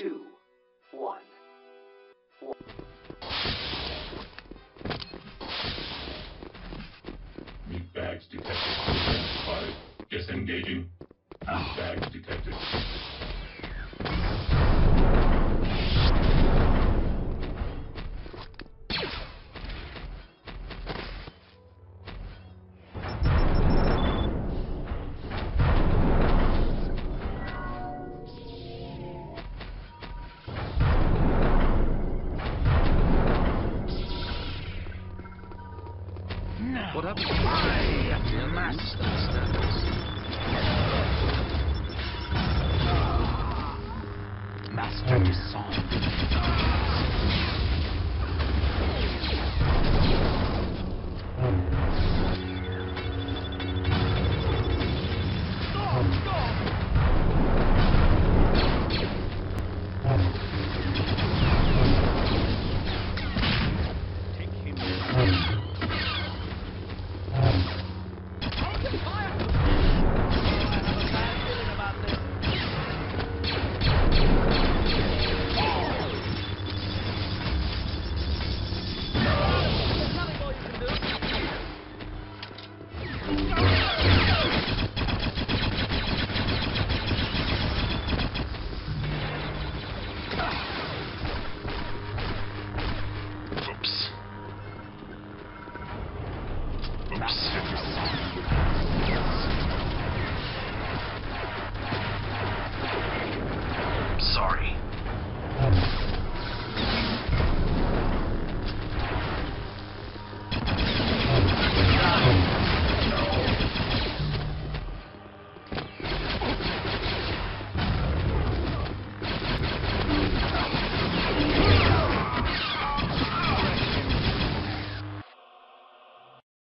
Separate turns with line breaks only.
two, one.
Bags detected. Identified. Disengaging.
What happened to the master Master Descent.
Oops.
Master